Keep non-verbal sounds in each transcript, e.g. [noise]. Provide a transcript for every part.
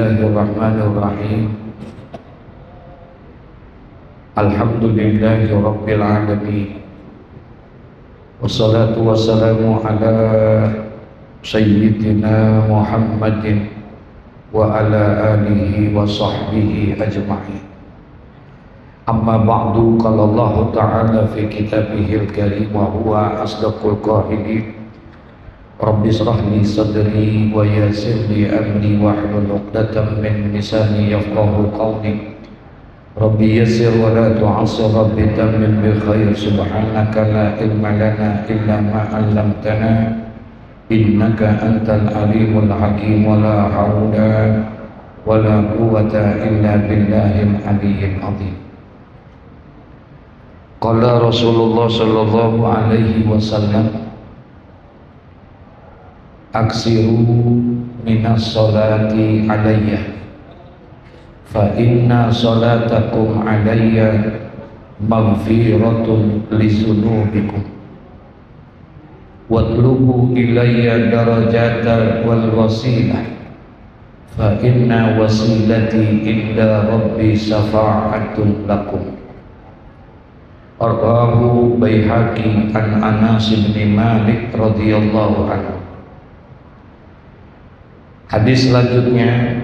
الله الرحمن الرحيم. الحمد لله رب العالمين. والصلاة والسلام على سيدنا محمد وعلى آله وصحبه أجمعين. أما بعد قال الله تعالى في كتابه الكريم وهو أصدق القائلين رب اشرح لي صدري ويسر لي أمري واحلل عقدة من لساني يفقه قولي. ربي يسر ولا تعصر رب تمم بخير. سبحانك لا علم لنا إلا ما علمتنا. إنك أنت العليم الحكيم. ولا حول ولا قوة إلا بالله العلي العظيم. قال رسول الله صلى الله عليه وسلم aksiru minas salati alayya. Fa inna salatakum alayya maghfiratun lizunubikum watlubu ilayya darajata wal wasilah fa inna wasilati inda rabbi syafa'atun lakum. Arwahu Bayhaqi an Anas bin Malik radhiyallahu anhu Hadis selanjutnya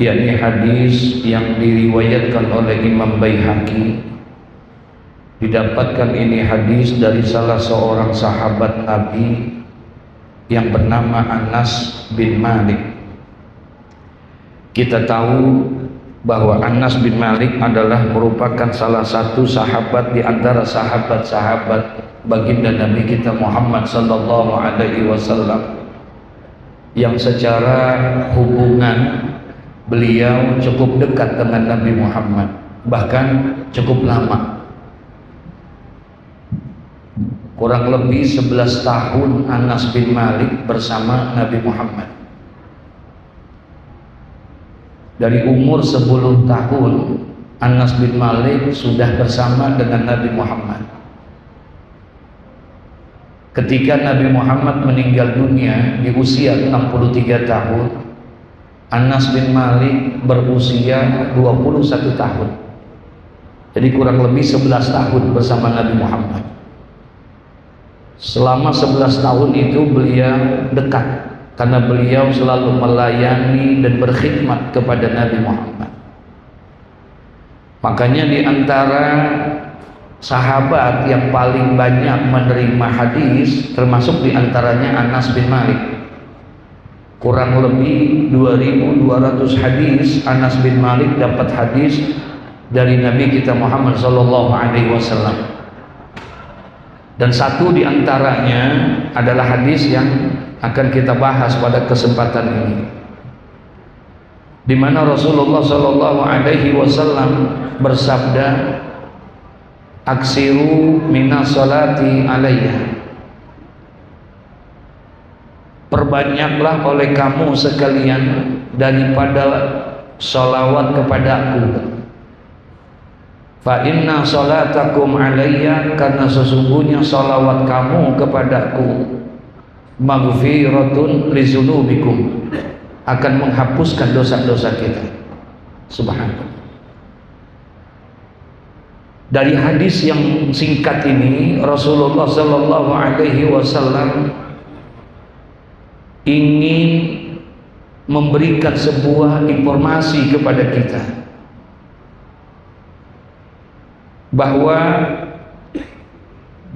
yakni hadis yang diriwayatkan oleh Imam Baihaqi. Didapatkan ini hadis dari salah seorang sahabat Nabi yang bernama Anas bin Malik. Kita tahu bahwa Anas bin Malik adalah merupakan salah satu sahabat di antara sahabat-sahabat baginda Nabi kita Muhammad sallallahu alaihi wasallam yang secara hubungan beliau cukup dekat dengan Nabi Muhammad bahkan cukup lama. Kurang lebih 11 tahun Anas bin Malik bersama Nabi Muhammad. Dari umur 10 tahun Anas bin Malik sudah bersama dengan Nabi Muhammad Ketika Nabi Muhammad meninggal dunia di usia 63 tahun, Anas bin Malik berusia 21 tahun. Jadi kurang lebih 11 tahun bersama Nabi Muhammad. Selama 11 tahun itu beliau dekat karena beliau selalu melayani dan berkhidmat kepada Nabi Muhammad. Makanya di antara sahabat yang paling banyak menerima hadis termasuk di antaranya Anas bin Malik. Kurang lebih 2200 hadis Anas bin Malik dapat hadis dari Nabi kita Muhammad sallallahu alaihi wasallam. Dan satu di antaranya adalah hadis yang akan kita bahas pada kesempatan ini. Di mana Rasulullah sallallahu alaihi wasallam bersabda aksiru minas salati alayya perbanyaklah oleh kamu sekalian daripada salawat kepadaku fa inna salatakum alayya karena sesungguhnya salawat kamu kepadaku maghfiratun lizunubikum akan menghapuskan dosa-dosa kita. Subhanallah dari hadis yang singkat ini Rasulullah Shallallahu Alaihi Wasallam ingin memberikan sebuah informasi kepada kita. Bahwa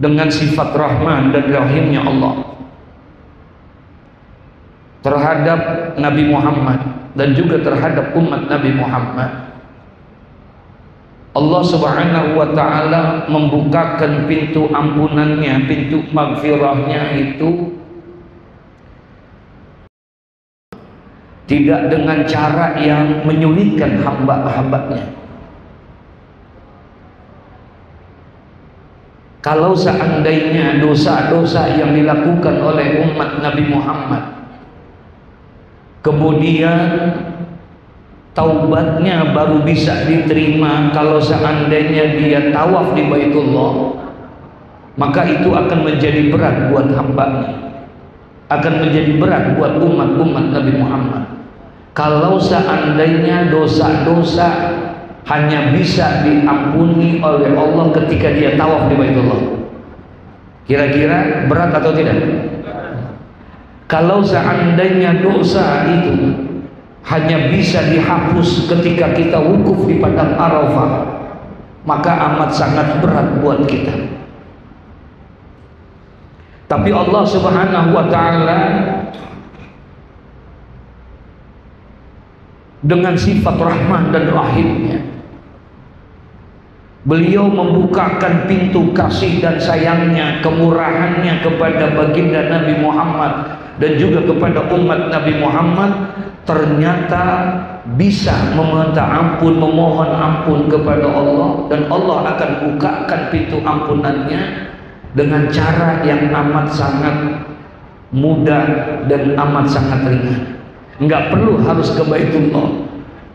dengan sifat Rahman dan Rahimnya Allah terhadap Nabi Muhammad dan juga terhadap umat Nabi Muhammad Allah Subhanahu wa taala membukakan pintu ampunannya, pintu maghfirahnya itu tidak dengan cara yang menyulitkan hamba-hambanya. Kalau seandainya dosa-dosa yang dilakukan oleh umat Nabi Muhammad kemudian taubatnya baru bisa diterima kalau seandainya dia tawaf di Baitullah maka itu akan menjadi berat buat hambanya akan menjadi berat buat umat-umat Nabi Muhammad kalau seandainya dosa-dosa hanya bisa diampuni oleh Allah ketika dia tawaf di Baitullah. Kira-kira berat atau tidak? Kalau seandainya dosa itu hanya bisa dihapus ketika kita wukuf di padang Arafah, maka amat sangat berat buat kita. Tapi Allah Subhanahu wa taala dengan sifat rahman dan rahimnya Beliau membukakan pintu kasih dan sayangnya, kemurahannya kepada baginda Nabi Muhammad dan juga kepada umat Nabi Muhammad ternyata bisa meminta ampun, memohon ampun kepada Allah dan Allah akan bukakan pintu ampunannya dengan cara yang amat sangat mudah dan amat sangat ringan. Enggak perlu harus ke Baitullah.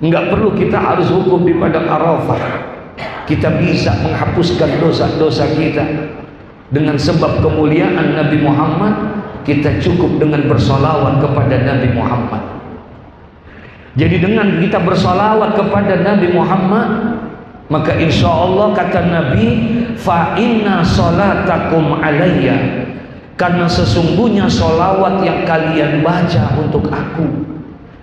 Enggak perlu kita harus hukum di padang Arafah kita bisa menghapuskan dosa-dosa kita. Dengan sebab kemuliaan Nabi Muhammad kita cukup dengan bersolawat kepada Nabi Muhammad. Jadi dengan kita bersolawat kepada Nabi Muhammad maka insya Allah kata Nabi fa inna salatakum alayya. Karena sesungguhnya solawat yang kalian baca untuk aku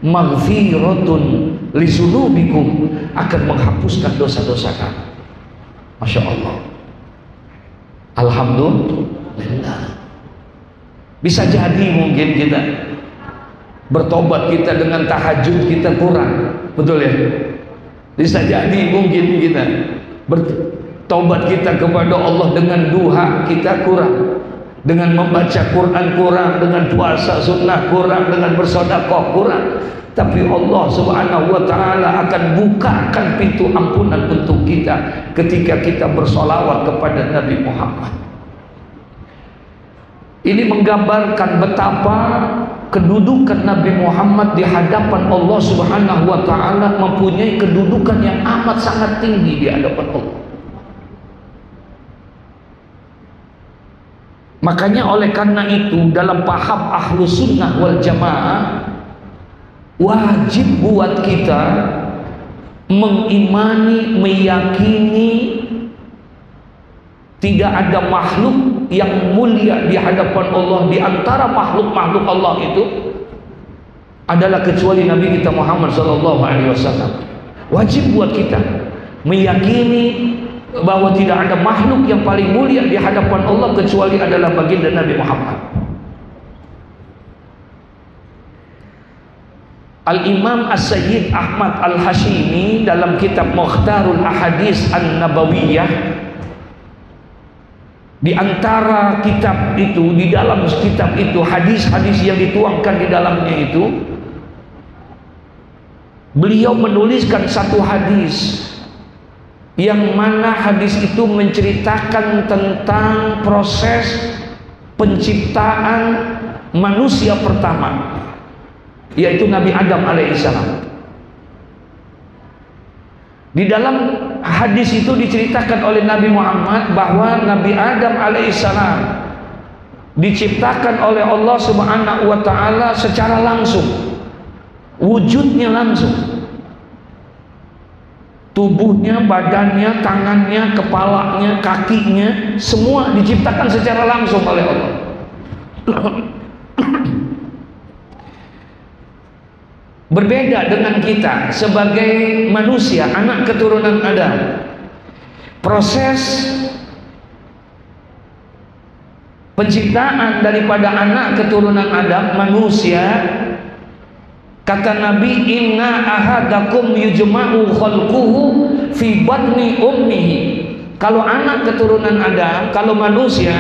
maghfiratun lizunubikum akan menghapuskan dosa-dosa kamu. Masya Allah. Alhamdulillah. Bisa jadi mungkin kita Bertobat kita dengan tahajud kita kurang. Betul ya? Bisa jadi mungkin kita Bertobat kita kepada Allah dengan duha kita kurang. Dengan membaca Quran kurang Dengan puasa sunnah kurang Dengan bersodakoh kurang tapi Allah Subhanahu wa taala akan bukakan pintu ampunan untuk kita ketika kita bersolawat kepada Nabi Muhammad. Ini menggambarkan betapa kedudukan Nabi Muhammad di hadapan Allah Subhanahu wa taala mempunyai kedudukan yang amat sangat tinggi di hadapan Allah. Makanya oleh karena itu dalam paham ahlu sunnah wal jamaah wajib buat kita mengimani, meyakini tidak ada makhluk yang mulia di hadapan Allah di antara makhluk-makhluk Allah itu adalah kecuali Nabi kita Muhammad sallallahu alaihi wasallam. Wajib buat kita meyakini bahwa tidak ada makhluk yang paling mulia di hadapan Allah kecuali adalah baginda Nabi Muhammad. Al-Imam As-Sayyid Ahmad Al-Hashimi dalam kitab Mukhtarul Ahadis An-Nabawiyah. Di antara kitab itu di dalam kitab itu hadis-hadis yang dituangkan di dalamnya itu beliau menuliskan satu hadis yang mana hadis itu menceritakan tentang proses penciptaan manusia pertama yaitu Nabi Adam alaihissalam. Di dalam hadis itu diceritakan oleh Nabi Muhammad bahwa Nabi Adam alaihissalam diciptakan oleh Allah Subhanahu wa taala secara langsung. Wujudnya langsung. Tubuhnya, badannya, tangannya, kepalanya, kakinya semua diciptakan secara langsung oleh Allah. Berbeda dengan kita sebagai manusia, anak keturunan Adam. Proses penciptaan daripada anak keturunan Adam, manusia, kata Nabi, "Inna ahadakum yujma'u khalquhu fi batni ummihi." Kalau anak keturunan Adam, kalau manusia,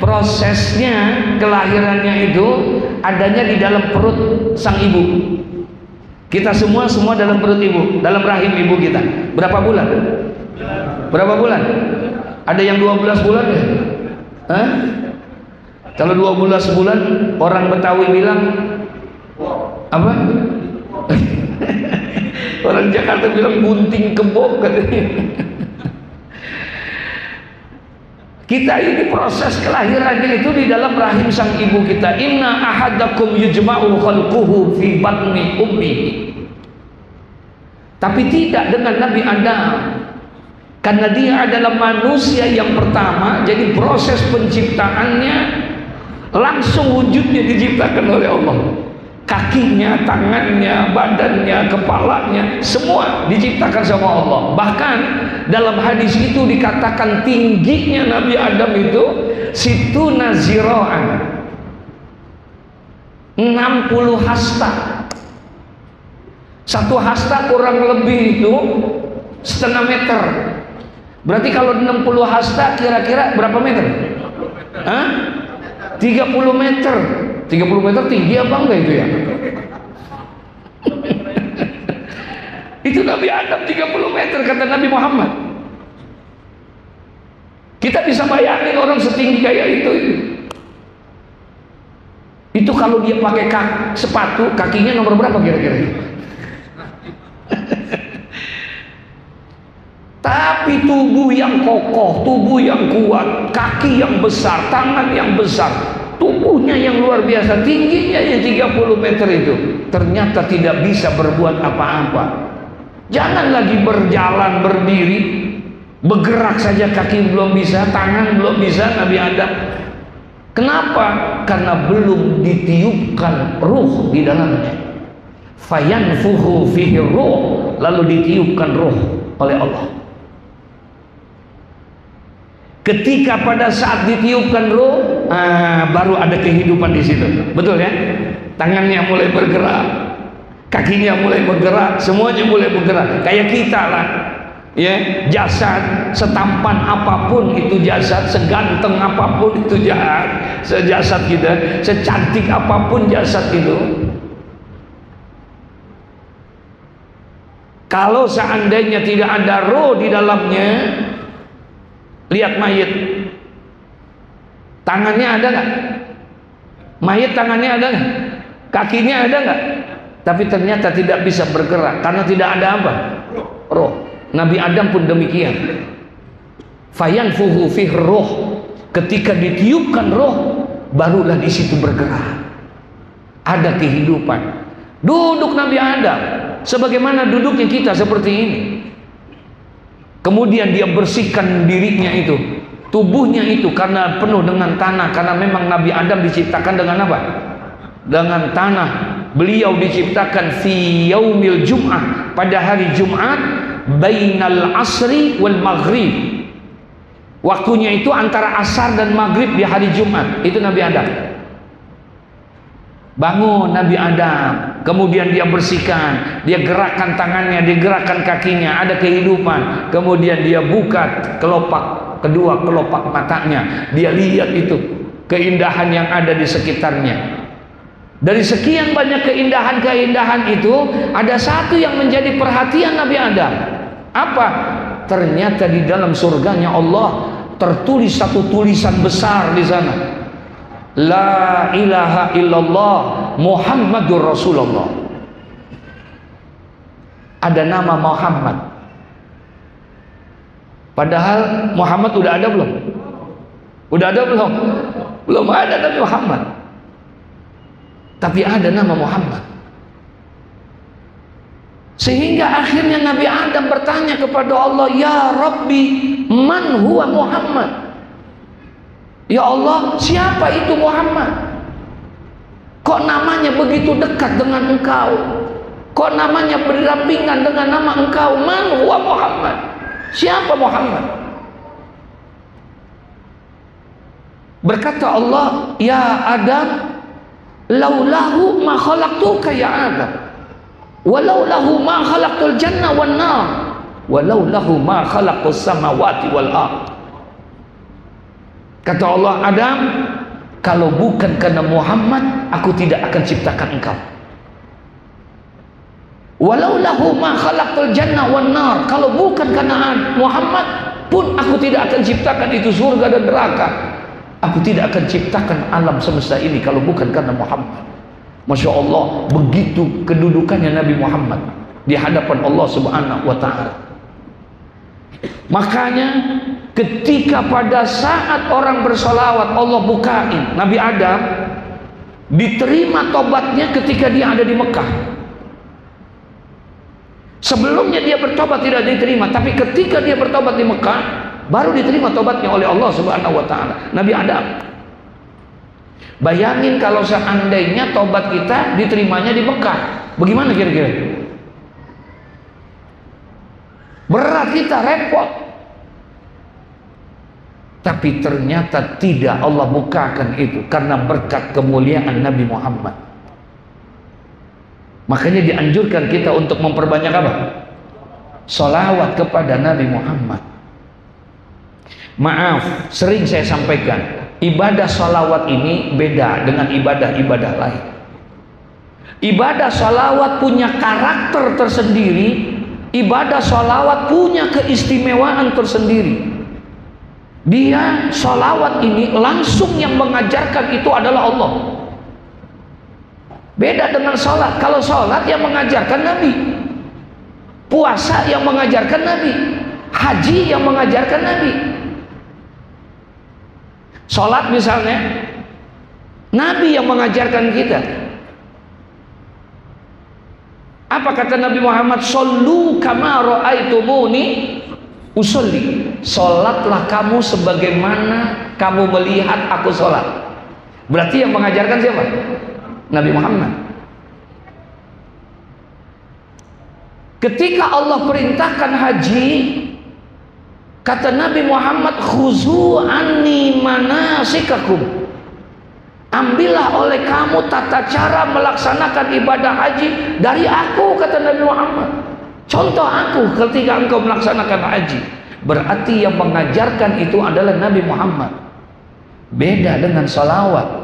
prosesnya kelahirannya itu adanya di dalam perut sang ibu. Kita semua semua dalam perut ibu, dalam rahim ibu kita. Berapa bulan? Berapa bulan? Ada yang 12 bulan ya? Hah? Kalau 12 bulan orang Betawi bilang apa? [laughs] orang Jakarta bilang bunting kebo katanya. Kita ini proses kelahirannya itu di dalam rahim sang ibu kita. Inna ahadakum yujma'u khalquhu fi batni ummi. Tapi tidak dengan Nabi Adam. Karena dia adalah manusia yang pertama, jadi proses penciptaannya langsung wujudnya diciptakan oleh Allah. Kakinya, tangannya, badannya, kepalanya, semua diciptakan sama Allah. Bahkan dalam hadis itu dikatakan tingginya Nabi Adam itu situ naziroan 60 hasta satu hasta kurang lebih itu setengah meter berarti kalau 60 hasta kira-kira berapa meter? Hah? 30 meter 30 meter tinggi apa enggak itu ya? itu Nabi Adam 30 meter kata Nabi Muhammad kita bisa bayangin orang setinggi kayak itu itu kalau dia pakai kaki, sepatu, kakinya nomor berapa kira-kira? Tapi tubuh yang kokoh, tubuh yang kuat, kaki yang besar, tangan yang besar, tubuhnya yang luar biasa, tingginya yang 30 meter itu, ternyata tidak bisa berbuat apa-apa. Jangan lagi berjalan berdiri, bergerak saja kaki belum bisa, tangan belum bisa, Nabi Adam Kenapa? Karena belum ditiupkan ruh di dalamnya. Fayanfuhu fihi ruh, lalu ditiupkan ruh oleh Allah. Ketika pada saat ditiupkan ruh, ah, baru ada kehidupan di situ. Betul ya? Tangannya mulai bergerak, kakinya mulai bergerak, semuanya mulai bergerak. Kayak kita lah ya jasad setampan apa pun itu jasad seganteng apa pun itu jahat sejasad kita secantik apa pun jasad itu kalau seandainya tidak ada roh di dalamnya lihat mayat tangannya ada nggak mayat tangannya ada nggak kakinya ada nggak tapi ternyata tidak bisa bergerak karena tidak ada apa roh Nabi Adam pun demikian. Fayan fuhu fih roh. Ketika ditiupkan roh, barulah di situ bergerak. Ada kehidupan. Duduk Nabi Adam. Sebagaimana duduknya kita seperti ini. Kemudian dia bersihkan dirinya itu. Tubuhnya itu karena penuh dengan tanah. Karena memang Nabi Adam diciptakan dengan apa? Dengan tanah. Beliau diciptakan fi yaumil Jum'ah. Pada hari Jumat bainal asri wal maghrib waktunya itu antara asar dan maghrib di hari Jumat itu Nabi Adam bangun Nabi Adam kemudian dia bersihkan dia gerakkan tangannya dia gerakkan kakinya ada kehidupan kemudian dia buka kelopak kedua kelopak matanya dia lihat itu keindahan yang ada di sekitarnya dari sekian banyak keindahan-keindahan itu ada satu yang menjadi perhatian Nabi Adam apa? Ternyata di dalam surganya Allah tertulis satu tulisan besar di sana. La ilaha illallah Muhammadur Rasulullah. Ada nama Muhammad. Padahal Muhammad udah ada belum? Udah ada belum? Belum ada Nabi Muhammad. Tapi ada nama Muhammad. Sehingga akhirnya Nabi Adam bertanya kepada Allah, "Ya Rabbi, man huwa Muhammad?" Ya Allah, siapa itu Muhammad? Kok namanya begitu dekat dengan engkau? Kok namanya berdampingan dengan nama engkau? Man huwa Muhammad? Siapa Muhammad? Berkata Allah, "Ya Adam, laulahu ma khalaqtuka ya Adam." walau lahu ma khalaqtul janna wan nar walau lahu ma khalaqus samawati wal ard kata Allah Adam kalau bukan karena Muhammad aku tidak akan ciptakan engkau walau lahu ma khalaqtul janna wan nar kalau bukan karena Muhammad pun aku tidak akan ciptakan itu surga dan neraka aku tidak akan ciptakan alam semesta ini kalau bukan karena Muhammad Masya Allah begitu kedudukannya Nabi Muhammad di hadapan Allah Subhanahu wa taala. Makanya ketika pada saat orang bersolawat Allah bukain Nabi Adam diterima tobatnya ketika dia ada di Mekah. Sebelumnya dia bertobat tidak diterima, tapi ketika dia bertobat di Mekah, baru diterima tobatnya oleh Allah Subhanahu wa taala. Nabi Adam. Bayangin kalau seandainya tobat kita diterimanya di Mekah. Bagaimana kira-kira? Berat kita, repot. Tapi ternyata tidak Allah bukakan itu karena berkat kemuliaan Nabi Muhammad. Makanya dianjurkan kita untuk memperbanyak apa? Salawat kepada Nabi Muhammad. Maaf, sering saya sampaikan, ibadah salawat ini beda dengan ibadah-ibadah lain. Ibadah salawat punya karakter tersendiri, ibadah salawat punya keistimewaan tersendiri. Dia salawat ini langsung yang mengajarkan itu adalah Allah. Beda dengan sholat. Kalau sholat yang mengajarkan Nabi. Puasa yang mengajarkan Nabi. Haji yang mengajarkan Nabi. Sholat misalnya. Nabi yang mengajarkan kita. Apa kata Nabi Muhammad? Sallu kama ra'aitumuni usolli. Sholatlah kamu sebagaimana kamu melihat aku sholat. Berarti yang mengajarkan siapa? Nabi Muhammad. Ketika Allah perintahkan haji, kata Nabi Muhammad, "Khuzu anni manasikakum." Ambillah oleh kamu tata cara melaksanakan ibadah haji dari aku kata Nabi Muhammad. Contoh aku ketika engkau melaksanakan haji. Berarti yang mengajarkan itu adalah Nabi Muhammad. Beda dengan salawat.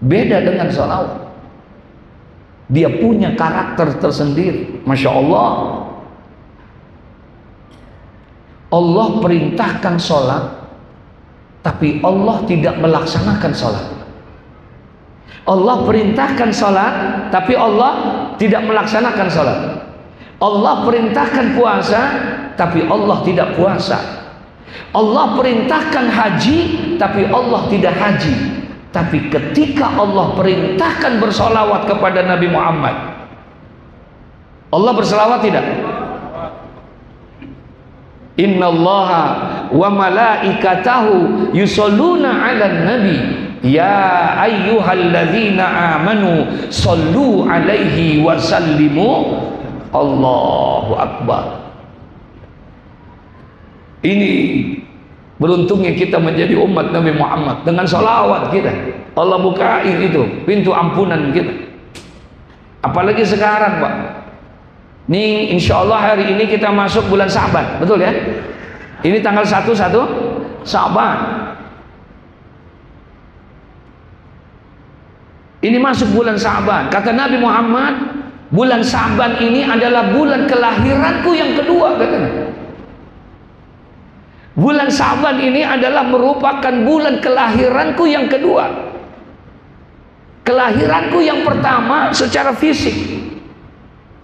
Beda dengan salawat. Dia punya karakter tersendiri. Masya Allah. Allah perintahkan sholat, tapi Allah tidak melaksanakan sholat. Allah perintahkan sholat, tapi Allah tidak melaksanakan sholat. Allah perintahkan puasa, tapi Allah tidak puasa. Allah perintahkan haji, tapi Allah tidak haji. Tapi ketika Allah perintahkan bersolawat kepada Nabi Muhammad Allah bersolawat tidak? Inna allaha wa malaikatahu yusalluna ala nabi. Ya ayyuhalladzina amanu Sallu alaihi wa sallimu. Allahu Akbar. Ini Beruntungnya kita menjadi umat Nabi Muhammad dengan salawat kita. Allah bukain itu pintu ampunan kita. Apalagi sekarang, Pak. Nih, insya Allah hari ini kita masuk bulan Saban, betul ya? Ini tanggal 1 1 Saban. Ini masuk bulan Saban. Kata Nabi Muhammad, bulan Saban ini adalah bulan kelahiranku yang kedua, katanya. Bulan Sa'ban ini adalah merupakan bulan kelahiranku yang kedua. Kelahiranku yang pertama secara fisik.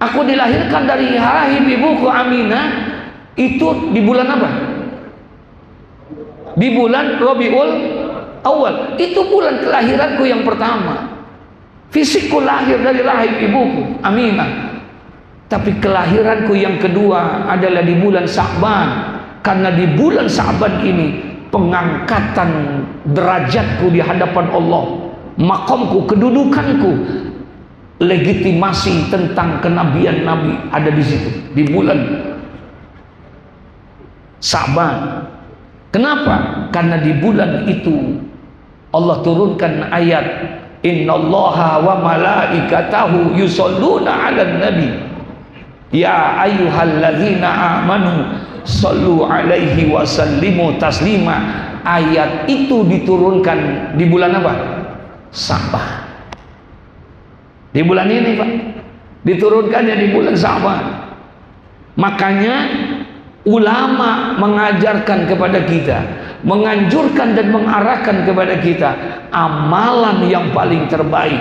Aku dilahirkan dari rahim ibuku Aminah itu di bulan apa? Di bulan Rabiul Awal. Itu bulan kelahiranku yang pertama. Fisikku lahir dari rahim ibuku Aminah. Tapi kelahiranku yang kedua adalah di bulan Sa'ban karena di bulan Sa'ban ini pengangkatan derajatku di hadapan Allah, makomku, kedudukanku, legitimasi tentang kenabian Nabi ada di situ di bulan Sa'ban. Kenapa? Karena di bulan itu Allah turunkan ayat Innallaha wa malaikatahu yusalluna 'alan nabi Ya ayyuhalladzina amanu sallu alaihi wasallimu taslima. Ayat itu diturunkan di bulan apa? Sa'ban di bulan ini Pak. Diturunkannya di bulan Sa'ban makanya ulama mengajarkan kepada kita menganjurkan dan mengarahkan kepada kita amalan yang paling terbaik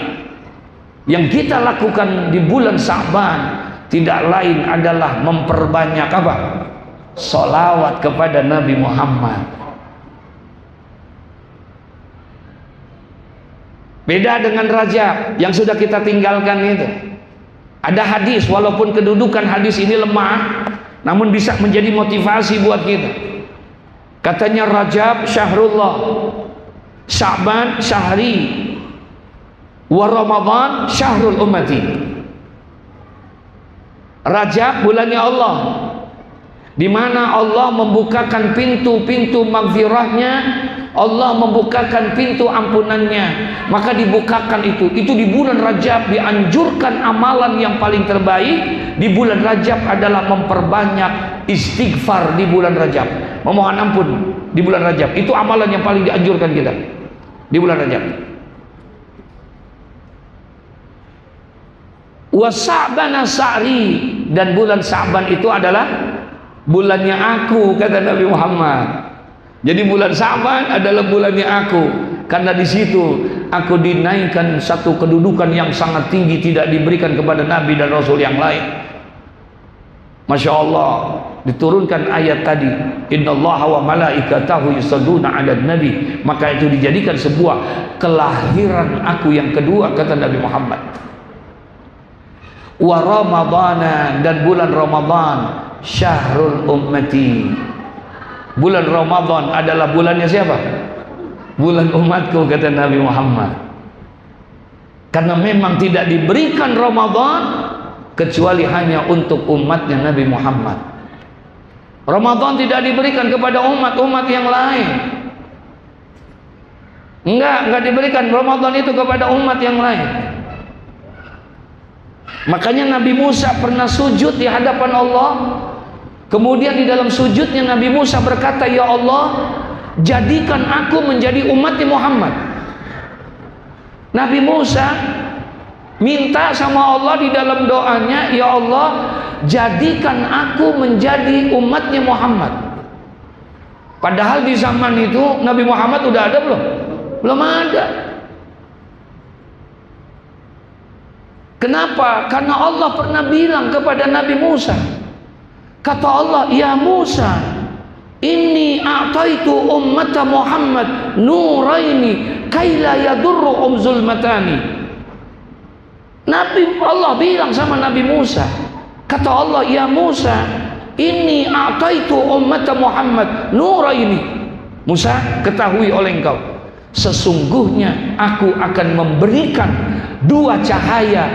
yang kita lakukan di bulan Sa'ban tidak lain adalah memperbanyak apa? solawat kepada Nabi Muhammad beda dengan Rajab yang sudah kita tinggalkan itu Ada hadis walaupun kedudukan hadis ini lemah namun bisa menjadi motivasi buat kita. Katanya Rajab Syahrullah, Sya'ban Syahri, wa Ramadan Syahrul Ummati. Rajab bulannya Allah, di mana Allah membukakan pintu-pintu magfirahnya Allah membukakan pintu ampunannya. Maka dibukakan itu. Itu di bulan Rajab dianjurkan amalan yang paling terbaik. Di bulan Rajab adalah memperbanyak istighfar di bulan Rajab. Memohon ampun di bulan Rajab. Itu amalan yang paling dianjurkan kita. Di bulan Rajab wasabana sa'ri dan bulan Sa'ban itu adalah bulannya aku kata Nabi Muhammad. Jadi bulan Sa'ban adalah bulannya aku. Karena di situ aku dinaikkan satu kedudukan yang sangat tinggi tidak diberikan kepada nabi dan rasul yang lain. Masya Allah diturunkan ayat tadi Inna Allah wa malaikatahu yusalluna ala nabi. Maka itu dijadikan sebuah kelahiran aku yang kedua kata Nabi Muhammad wa ramadana dan bulan Ramadan syahrul ummati Bulan Ramadan adalah bulannya siapa? Bulan umatku kata Nabi Muhammad. Karena memang tidak diberikan Ramadan kecuali hanya untuk umatnya Nabi Muhammad. Ramadan tidak diberikan kepada umat-umat yang lain. Enggak, enggak diberikan Ramadan itu kepada umat yang lain. Makanya Nabi Musa pernah sujud di hadapan Allah Kemudian di dalam sujudnya Nabi Musa berkata, "Ya Allah, jadikan aku menjadi umat Muhammad." Nabi Musa minta sama Allah di dalam doanya, "Ya Allah, jadikan aku menjadi umatnya Muhammad." Padahal di zaman itu Nabi Muhammad udah ada belum? Belum ada. Kenapa? Karena Allah pernah bilang kepada Nabi Musa, Kata Allah, "Ya Musa, ini a'taitu ummata Muhammad nuraini kaila yadurru um zulmatani." Nabi Allah bilang sama Nabi Musa, kata Allah, "Ya Musa, ini a'taitu ummata Muhammad nuraini." Musa, ketahui oleh engkau, sesungguhnya aku akan memberikan dua cahaya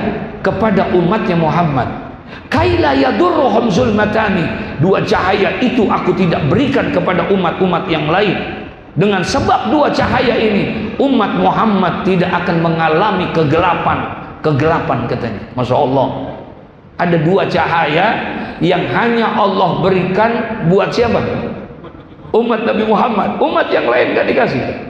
kepada umatnya Muhammad. Kaila yadurruhum zulmatani. Dua cahaya itu aku tidak berikan kepada umat-umat yang lain. Dengan sebab dua cahaya ini umat Muhammad tidak akan mengalami kegelapan. Kegelapan katanya. Masya Allah. Ada dua cahaya yang hanya Allah berikan buat siapa? Umat Nabi Muhammad. Umat yang lain gak dikasih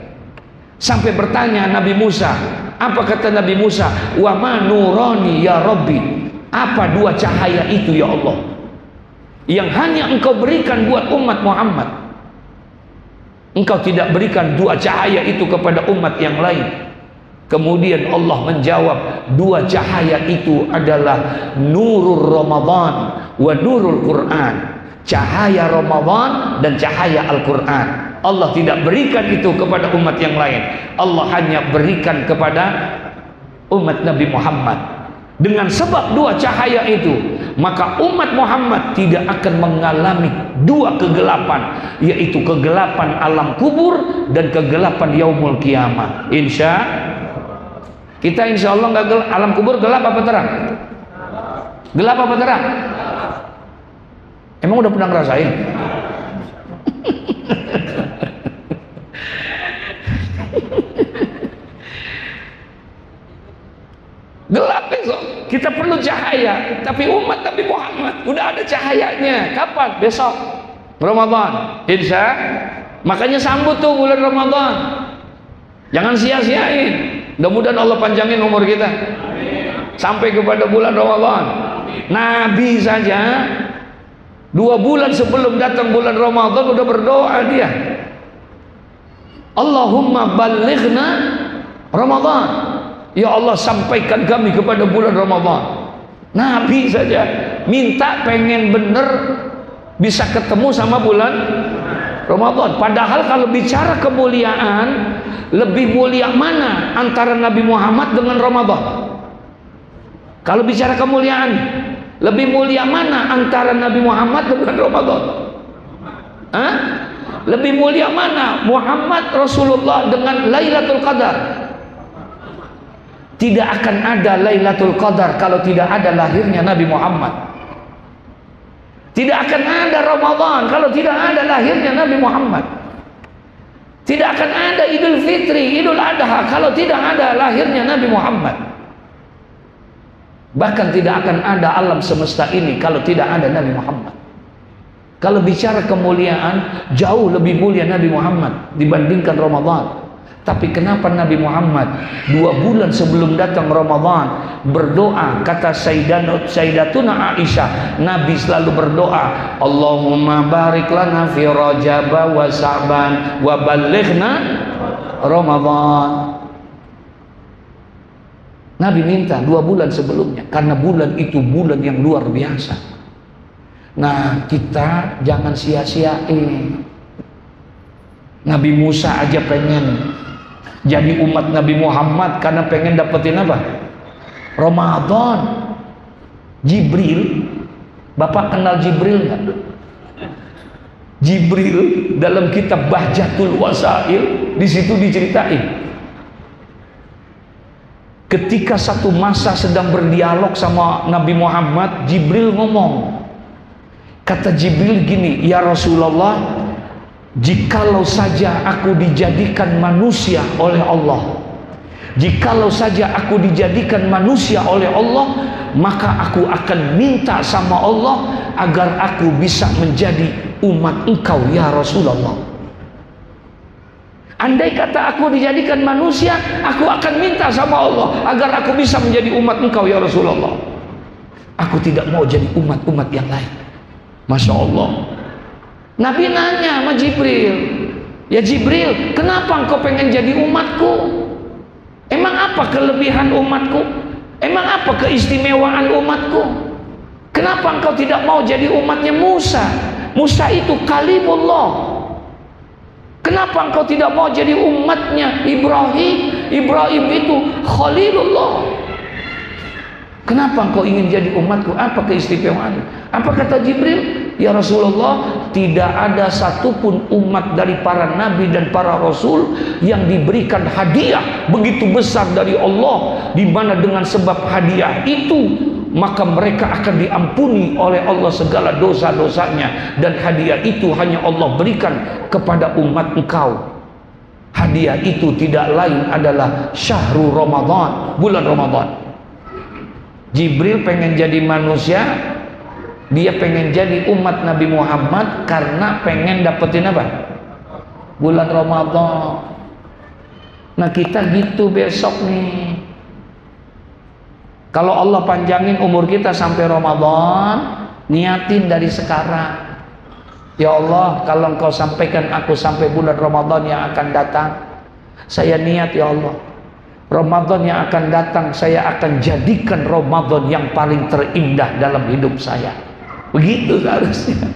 sampai bertanya Nabi Musa apa kata Nabi Musa wa ma nurani ya Rabbi apa dua cahaya itu ya Allah? Yang hanya engkau berikan buat umat Muhammad. Engkau tidak berikan dua cahaya itu kepada umat yang lain. Kemudian Allah menjawab, dua cahaya itu adalah nurul Ramadan wa nurul Quran. Cahaya Ramadan dan cahaya Al-Quran. Allah tidak berikan itu kepada umat yang lain. Allah hanya berikan kepada umat Nabi Muhammad. Dengan sebab dua cahaya itu maka umat Muhammad tidak akan mengalami dua kegelapan yaitu kegelapan alam kubur dan kegelapan yaumul kiamah. Insya kita insya Allah alam kubur gelap apa terang? Gelap apa terang? Emang udah pernah ngerasain [laughs] [laughs] gelap besok. Kita perlu cahaya. Tapi umat Nabi Muhammad udah ada cahayanya. Kapan? Besok. Ramadan. Insya makanya sambut tuh bulan Ramadan. Jangan sia-siain. Mudah-mudahan Allah panjangin umur kita. Sampai kepada bulan Ramadan. Nabi saja dua bulan sebelum datang bulan Ramadan udah berdoa dia Allahumma balighna Ramadan Ya Allah sampaikan kami kepada bulan Ramadan. Nabi saja minta pengen bener bisa ketemu sama bulan Ramadan. Padahal kalau bicara kemuliaan, lebih mulia mana antara Nabi Muhammad dengan Ramadan? Kalau bicara kemuliaan, lebih mulia mana antara Nabi Muhammad dengan Ramadan? Hah? Lebih mulia mana Muhammad Rasulullah dengan Lailatul Qadar? Tidak akan ada Lailatul Qadar kalau tidak ada lahirnya Nabi Muhammad. Tidak akan ada Ramadan kalau tidak ada lahirnya Nabi Muhammad. Tidak akan ada Idul Fitri, Idul Adha kalau tidak ada lahirnya Nabi Muhammad. Bahkan tidak akan ada alam semesta ini kalau tidak ada Nabi Muhammad. Kalau bicara kemuliaan, jauh lebih mulia Nabi Muhammad dibandingkan Ramadan. Tapi kenapa Nabi Muhammad dua bulan sebelum datang Ramadan berdoa kata Sayyidatuna, Aisyah Nabi selalu berdoa Allahumma barik lana fi Rajab wa Sa'ban wa Ramadan Nabi minta dua bulan sebelumnya karena bulan itu bulan yang luar biasa nah kita jangan sia-siain Nabi Musa aja pengen jadi umat Nabi Muhammad karena pengen dapetin apa? Ramadan. Jibril, Bapak kenal Jibril nggak? Jibril dalam kitab Bahjatul Wasail di situ diceritain. Ketika satu masa sedang berdialog sama Nabi Muhammad, Jibril ngomong. Kata Jibril gini, "Ya Rasulullah, Jikalau saja aku dijadikan manusia oleh Allah Jikalau saja aku dijadikan manusia oleh Allah Maka aku akan minta sama Allah Agar aku bisa menjadi umat engkau ya Rasulullah Andai kata aku dijadikan manusia Aku akan minta sama Allah Agar aku bisa menjadi umat engkau ya Rasulullah Aku tidak mau jadi umat-umat yang lain Masya Allah Nabi nanya sama Jibril, ya Jibril, kenapa engkau pengen jadi umatku? Emang apa kelebihan umatku? Emang apa keistimewaan umatku? Kenapa engkau tidak mau jadi umatnya Musa? Musa itu kalimullah. Kenapa engkau tidak mau jadi umatnya Ibrahim? Ibrahim itu khalilullah. Kenapa engkau ingin jadi umatku? Apa keistimewaan? Apa kata Jibril? Ya Rasulullah, tidak ada satupun umat dari para nabi dan para rasul yang diberikan hadiah begitu besar dari Allah di mana dengan sebab hadiah itu maka mereka akan diampuni oleh Allah segala dosa-dosanya dan hadiah itu hanya Allah berikan kepada umat engkau. Hadiah itu tidak lain adalah syahrul Ramadan, bulan Ramadan. Jibril pengen jadi manusia, dia pengen jadi umat Nabi Muhammad karena pengen dapetin apa? Bulan Ramadan. Nah kita gitu besok nih. Kalau Allah panjangin umur kita sampai Ramadan, niatin dari sekarang. Ya Allah, kalau engkau sampaikan aku sampai bulan Ramadan yang akan datang, saya niat ya Allah. Ramadan yang akan datang, saya akan jadikan Ramadan yang paling terindah dalam hidup saya. Begitu seharusnya.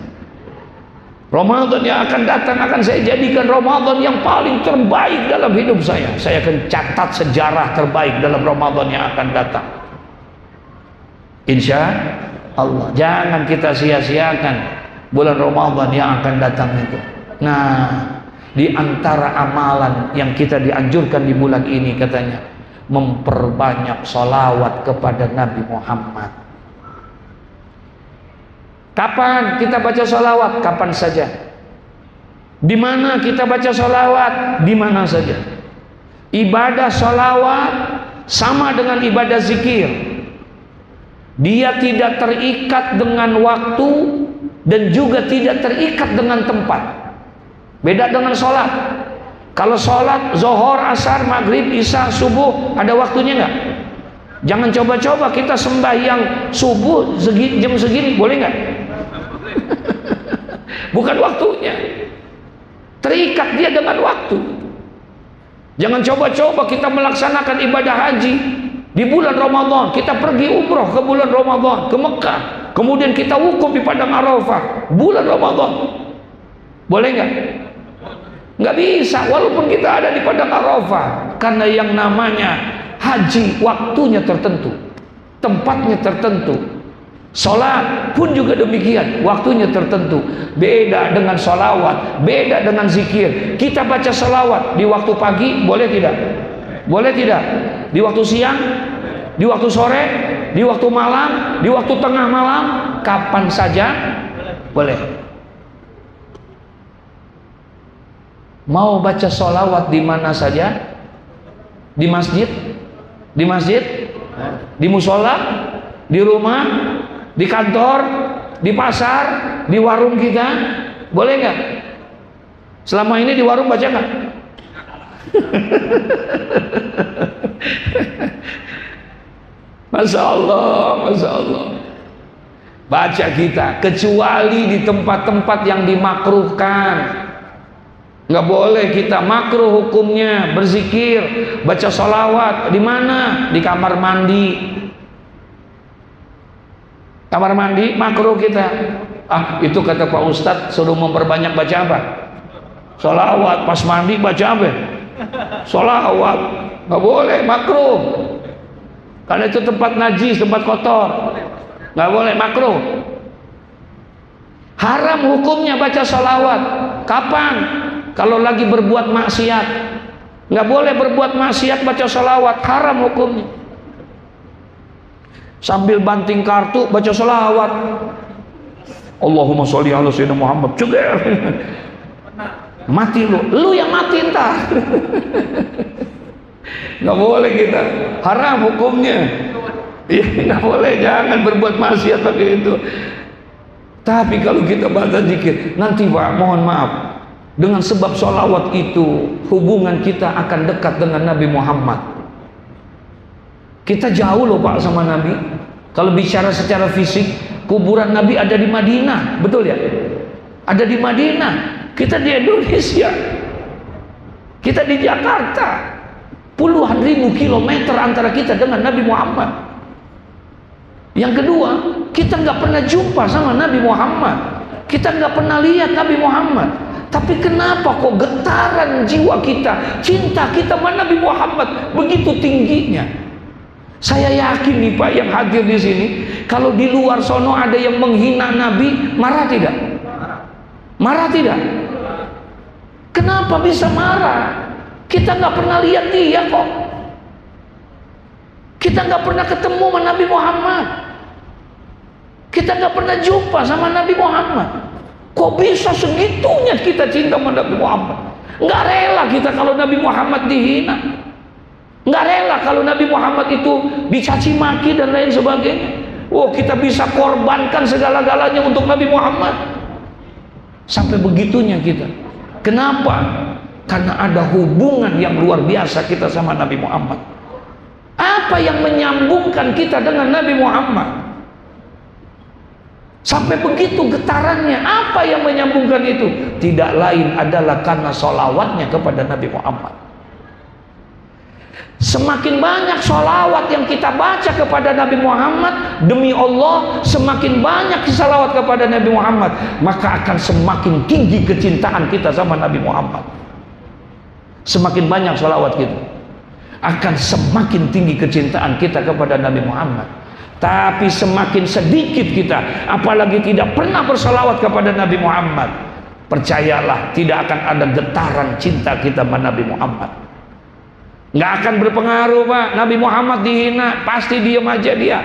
Ramadan yang akan datang akan saya jadikan Ramadan yang paling terbaik dalam hidup saya. Saya akan catat sejarah terbaik dalam Ramadan yang akan datang. Insya Allah. Jangan kita sia-siakan bulan Ramadan yang akan datang itu. Nah, di antara amalan yang kita dianjurkan di bulan ini katanya memperbanyak salawat kepada Nabi Muhammad Kapan kita baca sholawat? Kapan saja. Di mana kita baca sholawat? Di mana saja. Ibadah sholawat sama dengan ibadah zikir. Dia tidak terikat dengan waktu dan juga tidak terikat dengan tempat. Beda dengan sholat. Kalau sholat, zohor, asar, maghrib, isya, subuh, ada waktunya nggak? Jangan coba-coba kita sembahyang subuh segi, jam segini, boleh nggak? [laughs] Bukan waktunya. Terikat dia dengan waktu. Jangan coba-coba kita melaksanakan ibadah haji di bulan Ramadan. Kita pergi umroh ke bulan Ramadan, ke Mekah. Kemudian kita wukuf di Padang Arafah, bulan Ramadan. Boleh nggak? Nggak bisa, walaupun kita ada di Padang Arafah. Karena yang namanya haji waktunya tertentu. tempatnya tertentu. Sholat pun juga demikian, waktunya tertentu. Beda dengan sholawat, beda dengan zikir. Kita baca sholawat di waktu pagi, boleh tidak? Boleh tidak? Di waktu siang? Di waktu sore? Di waktu malam? Di waktu tengah malam? Kapan saja? Boleh. Mau baca sholawat di mana saja? Di masjid? Di masjid? Di musola? Di rumah? Di kantor? Di pasar? Di warung kita? Boleh nggak? Selama ini di warung baca nggak? [laughs] Masya Allah, Masya Allah. Baca kita, kecuali di tempat-tempat yang dimakruhkan. Nggak boleh kita makruh hukumnya berzikir, baca sholawat di mana? Di kamar mandi. Kamar mandi makruh kita. Ah itu kata Pak Ustadz suruh memperbanyak baca apa? Sholawat pas mandi baca apa? Sholawat nggak boleh makruh. Karena itu tempat najis, tempat kotor. Nggak boleh makruh. Haram hukumnya baca sholawat. Kapan? Kalau lagi berbuat maksiat. Nggak boleh berbuat maksiat baca sholawat. Haram hukumnya. Sambil banting kartu baca sholawat. Allahumma sholli ala sayyidina Muhammad. Juga. [laughs] Mati lu. Lu yang mati entar. nggak boleh kita. Haram hukumnya. Iya nggak boleh. Jangan berbuat maksiat pakai itu. Tapi kalau kita baca zikir nanti pak mohon maaf. Dengan sebab sholawat itu hubungan kita akan dekat dengan Nabi Muhammad. Kita jauh loh pak sama Nabi. Kalau bicara secara fisik kuburan Nabi ada di Madinah. Betul ya? Ada di Madinah kita di Indonesia kita di Jakarta Puluhan ribu kilometer antara kita dengan Nabi Muhammad. Yang kedua, kita nggak pernah jumpa sama Nabi Muhammad. Kita nggak pernah lihat Nabi Muhammad. Tapi kenapa kok getaran jiwa kita, cinta kita sama Nabi Muhammad begitu tingginya? Saya yakin nih Pak yang hadir di sini, kalau di luar sono ada yang menghina Nabi, marah tidak? Marah tidak? Kenapa bisa marah? Kita nggak pernah lihat dia kok. Kita nggak pernah ketemu sama Nabi Muhammad. Kita nggak pernah jumpa sama Nabi Muhammad. Kok bisa segitunya kita cinta sama Nabi Muhammad? Nggak rela kita kalau Nabi Muhammad dihina. Nggak rela kalau Nabi Muhammad itu dicaci maki dan lain sebagainya. Oh kita bisa korbankan segala-galanya untuk Nabi Muhammad. Sampai begitunya kita. Kenapa? Karena ada hubungan yang luar biasa kita sama Nabi Muhammad. Apa yang menyambungkan kita dengan Nabi Muhammad? Sampai begitu getarannya, apa yang menyambungkan itu? Tidak lain adalah karena solawatnya kepada Nabi Muhammad. Semakin banyak solawat yang kita baca kepada Nabi Muhammad Demi Allah semakin banyak salawat kepada Nabi Muhammad Maka akan semakin tinggi kecintaan kita sama Nabi Muhammad Semakin banyak sholawat kita akan semakin tinggi kecintaan kita kepada Nabi Muhammad. Tapi semakin sedikit kita, apalagi tidak pernah bersolawat kepada Nabi Muhammad, percayalah tidak akan ada getaran cinta kita kepada Nabi Muhammad. Nggak akan berpengaruh pak, Nabi Muhammad dihina, pasti diam aja dia.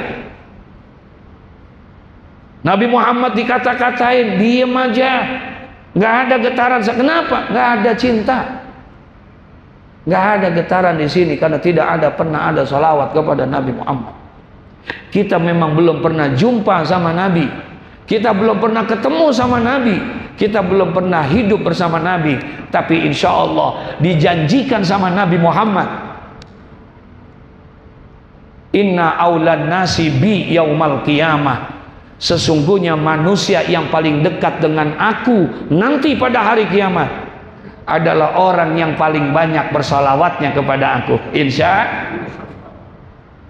Nabi Muhammad dikata-katain, diam aja. Nggak ada getaran, kenapa? Nggak ada cinta. Nggak ada getaran di sini karena tidak ada pernah ada salawat kepada Nabi Muhammad. Kita memang belum pernah jumpa sama Nabi. Kita belum pernah ketemu sama Nabi. Kita belum pernah hidup bersama Nabi. Tapi insya Allah dijanjikan sama Nabi Muhammad. Inna aulan nasi bi yaumal qiyamah. Sesungguhnya manusia yang paling dekat dengan aku nanti pada hari kiamat adalah orang yang paling banyak bersolawatnya kepada aku insya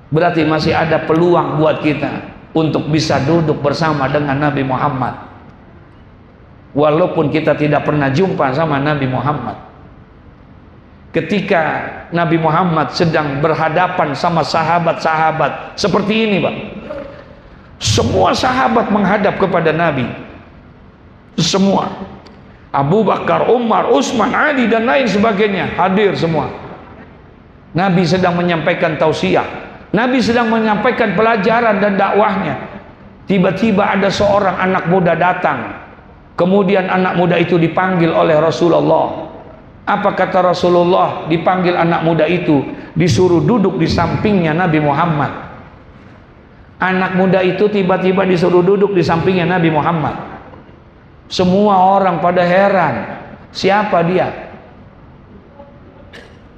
berarti masih ada peluang buat kita untuk bisa duduk bersama dengan Nabi Muhammad walaupun kita tidak pernah jumpa sama Nabi Muhammad. Ketika Nabi Muhammad sedang berhadapan sama sahabat-sahabat seperti ini Pak. Semua sahabat menghadap kepada Nabi. Semua. Abu Bakar, Umar, Utsman, Ali dan lain sebagainya hadir semua. Nabi sedang menyampaikan tausiah. Nabi sedang menyampaikan pelajaran dan dakwahnya. Tiba-tiba ada seorang anak muda datang kemudian anak muda itu dipanggil oleh Rasulullah apa kata Rasulullah dipanggil anak muda itu disuruh duduk di sampingnya Nabi Muhammad. Anak muda itu tiba-tiba disuruh duduk di sampingnya Nabi Muhammad. Semua orang pada heran. Siapa dia?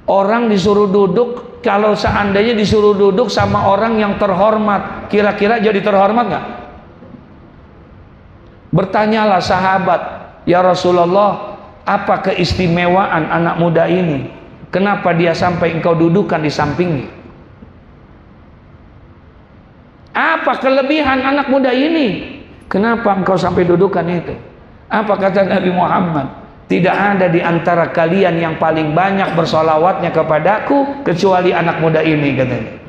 Orang disuruh duduk kalau seandainya disuruh duduk sama orang yang terhormat, kira-kira jadi terhormat nggak? Bertanyalah sahabat, ya Rasulullah, apa keistimewaan anak muda ini? Kenapa dia sampai engkau dudukan di sampingnya? Apa kelebihan anak muda ini? Kenapa engkau sampai dudukan itu? Apa kata Nabi Muhammad? Tidak ada di antara kalian yang paling banyak bersolawatnya kepadaku kecuali anak muda ini katanya.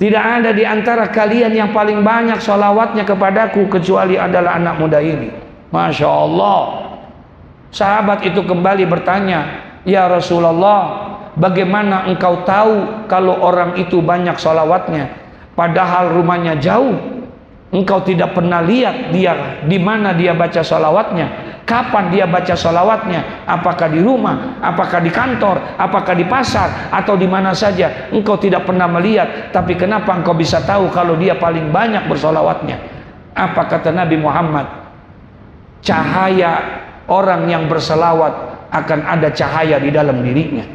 Tidak ada di antara kalian yang paling banyak solawatnya kepadaku kecuali adalah anak muda ini. Masya Allah. Sahabat itu kembali bertanya Ya Rasulullah Bagaimana engkau tahu Kalau orang itu banyak salawatnya Padahal rumahnya jauh. Engkau tidak pernah lihat dia di mana dia baca salawatnya Kapan dia baca salawatnya Apakah di rumah? Apakah di kantor? Apakah di pasar? Atau di mana saja? Engkau tidak pernah melihat. Tapi kenapa engkau bisa tahu Kalau dia paling banyak bersolawatnya? Apa kata Nabi Muhammad? Cahaya orang yang berselawat akan ada cahaya di dalam dirinya.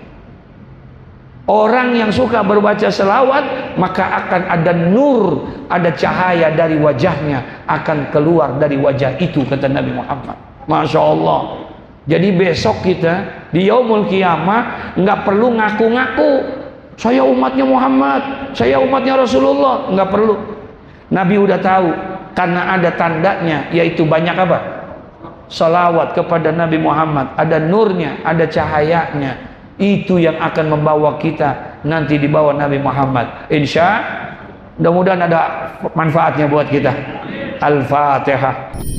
Orang yang suka berbaca selawat maka akan ada nur ada cahaya dari wajahnya akan keluar dari wajah itu kata Nabi Muhammad Masya Allah. Jadi besok kita di yaumul kiamah nggak perlu ngaku-ngaku. Saya umatnya Muhammad saya umatnya Rasulullah nggak perlu. Nabi udah tahu karena ada tandanya yaitu banyak apa? Salawat kepada Nabi Muhammad. Ada nurnya ada cahayanya. Itu yang akan membawa kita nanti di bawah Nabi Muhammad. Insya mudah-mudahan ada manfaatnya buat kita. Al-Fatihah